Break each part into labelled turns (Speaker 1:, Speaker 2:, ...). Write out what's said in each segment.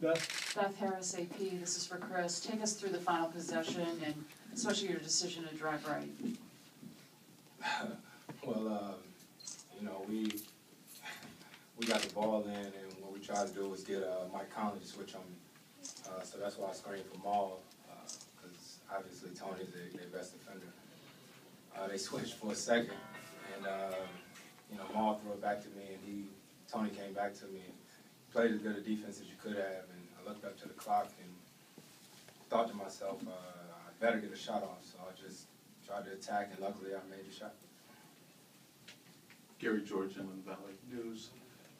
Speaker 1: Beth?
Speaker 2: Beth Harris, AP, this is for Chris. Take us through the final possession and especially your decision to drive right.
Speaker 3: Well, um, you know, we, we got the ball in and what we tried to do was get, uh, Mike Conley to switch on me. Uh, so that's why I screened for Maul, uh, cause obviously Tony's their, their best defender. Uh, they switched for a second and, uh, you know, Maul threw it back to me and he, Tony came back to me and played as good a defense as you could have and I looked up to the clock and thought to myself, uh, I better get a shot off, so I just tried to attack and luckily I made the shot.
Speaker 4: Gary George, Inland Valley News.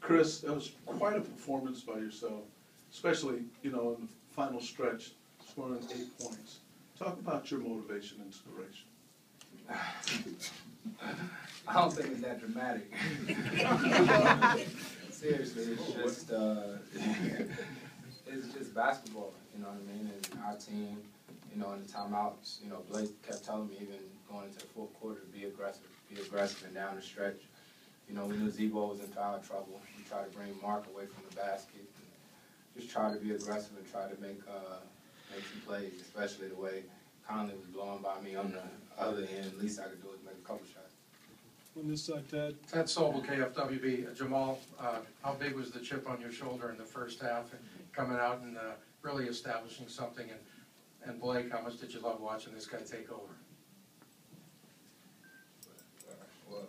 Speaker 4: Chris, that was quite a performance by yourself, especially, you know, in the final stretch, scoring eight points. Talk about your motivation and inspiration.
Speaker 3: I don't think it's that dramatic. It's just, uh, it's just basketball, you know what I mean? And our team, you know, in the timeouts, you know, Blake kept telling me even going into the fourth quarter to be aggressive, be aggressive and down the stretch. You know, we knew Z-Bo was in foul trouble. We tried to bring Marc away from the basket. and Just try to be aggressive and try to make, uh, make some plays, especially the way Conley was blowing by me on the other end. Least I could do is make a couple shots.
Speaker 1: On this side, Ted?
Speaker 5: Ted Sobel, KFWB. Jamal, uh, how big was the chip on your shoulder in the first half and coming out and uh, really establishing something? And and Blake, how much did you love watching this guy take over?
Speaker 6: Well,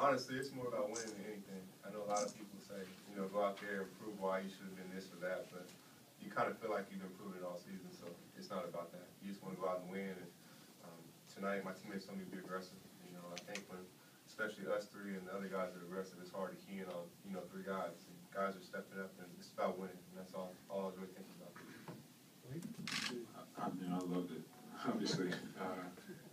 Speaker 6: honestly, it's more about winning than anything. I know a lot of people say, you know, go out there and prove why you should have been this or that, but you kind of feel like you've been proving it all season, so it's not about that. You just want to go out and win. And um, tonight, my teammates told me to be aggressive. You know, I think when, especially us three and the other guys that are aggressive, it's hard to key in on, you know, three guys. And guys are stepping up, and it's about winning, and that's all, all I was really thinking about.
Speaker 7: I, I mean, I loved it, obviously. Uh,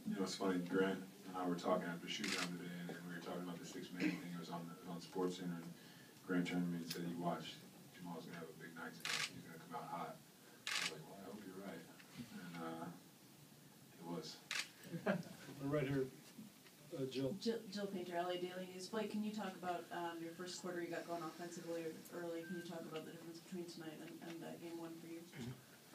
Speaker 7: you know, it's funny, Grant and I were talking after shoot down today, and, and we were talking about the six man thing, it was on, it was on SportsCenter, and Grant turned to me and said, you watch, Jamal's gonna have a big night tonight, he's gonna come out hot. I was like, well, I hope you're right, and, uh, it was.
Speaker 1: Right here, uh, Jill.
Speaker 8: Jill, Jill Painter, LA Daily News. Blake, can you talk about um, your first quarter you got going offensively early? Can you talk about the difference between tonight and, and uh, game one for you?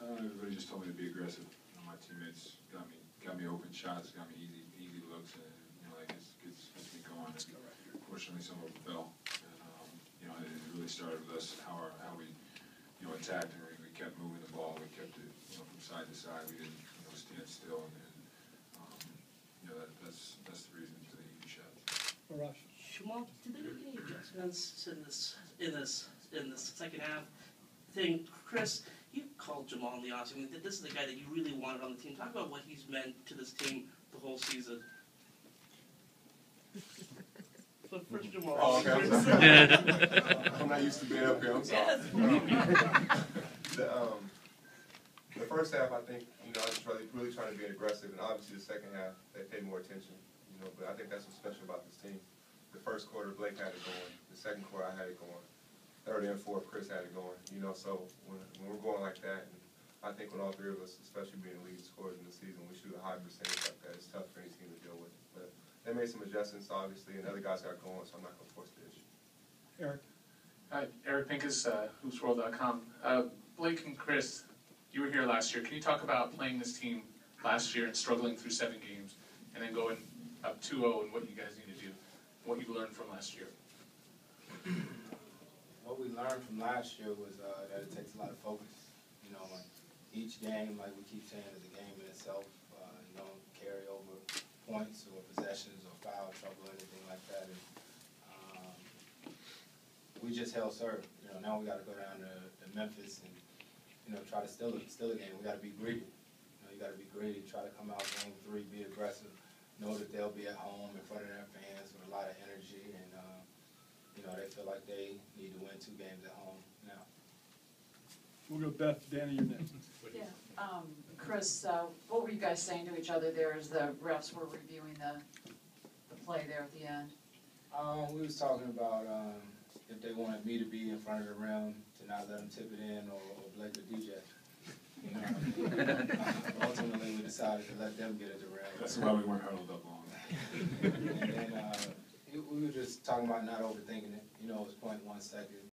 Speaker 7: Uh, everybody just told me to be aggressive. You know, my teammates got me got me open shots, got me easy easy looks, and you know, like it's gets gets me going. And fortunately, some of them fell. And um, you know, it really started with us how our, how we you know attacked and we, we kept moving the ball. We kept it you know from side to side. We didn't you know stand still, and, and um, you know that that's that's the reason for the easy shots.
Speaker 1: Arash?
Speaker 9: Jamal, did they make any adjustments in this in this in this second half thing? Chris, you called Jamal in the offseason. I mean, this is the guy that you really wanted on the team. Talk about what he's meant to this team the whole season. So first Jamal.
Speaker 6: Oh, okay, I'm sorry. I'm not used to being up here, I'm sorry. The, um, the first half, I think, you know, I was really, really trying to be aggressive, and obviously the second half, they paid more attention, you know, but I think that's what's special about this team. The first quarter, Blake had it going, the second quarter, I had it going, third and fourth, Chris had it going, you know, so when, when we're going like that, and I think when all three of us, especially being the lead scorers in the season, we shoot a high percentage like that, it's tough for any team to deal with, but they made some adjustments, obviously, and the other guys got going, so I'm not gonna force the issue.
Speaker 1: Eric?
Speaker 10: Hi, Eric Pincus, uh, HoopsWorld.com. Uh, Blake and Chris, you were here last year. Can you talk about playing this team last year and struggling through seven games, and then going up 2-0 and what you guys need to do, what you learned from last year?
Speaker 3: What we learned from last year was uh, that it takes a lot of focus. You know, like each game, like we keep saying, is a game in itself. Uh, you don't carry over points or possessions or foul trouble or anything like that. And, um, we just held serve. You know, now we got to go down to, to Memphis and you know try to steal it, steal a game. We got to be greedy. You know, you got to be greedy. Try to come out game three, be aggressive. Know that they'll be at home in front of their fans with a lot of energy and. Uh, you know, they feel like they need to win two games at home now.
Speaker 1: We'll go Beth, Danny, you're next.
Speaker 2: Yeah, um, Chris, uh, what were you guys saying to each other there as the refs were reviewing the, the play there at the end?
Speaker 3: Um, we was talking about, um, if they wanted me to be in front of the rim, to not let them tip it in, or, or Blake or DJ. You know what I mean? Ultimately, we decided to let them get at the.
Speaker 7: That's why we weren't huddled up long.
Speaker 3: And then, uh, it- we were just talking about not overthinking it, you know, it was point one second,